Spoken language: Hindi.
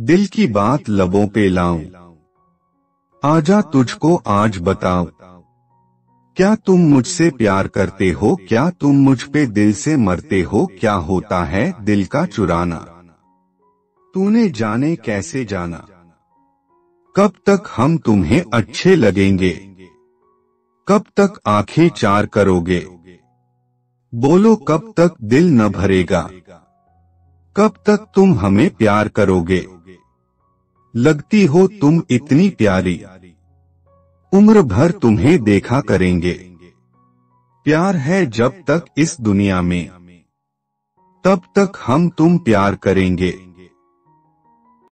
दिल की बात लबों पे लाऊं। आजा तुझको आज बताऊँ। क्या तुम मुझसे प्यार करते हो? क्या तुम मुझ पे दिल से मरते हो? क्या होता है दिल का चुराना? तूने जाने कैसे जाना? कब तक हम तुम्हें अच्छे लगेंगे? कब तक आँखें चार करोगे? बोलो कब तक दिल न भरेगा? कब तक तुम हमें प्यार करोगे? लगती हो तुम इतनी प्यारी। उम्र भर तुम्हें देखा करेंगे। प्यार है जब तक इस दुनिया में। तब तक हम तुम प्यार करेंगे।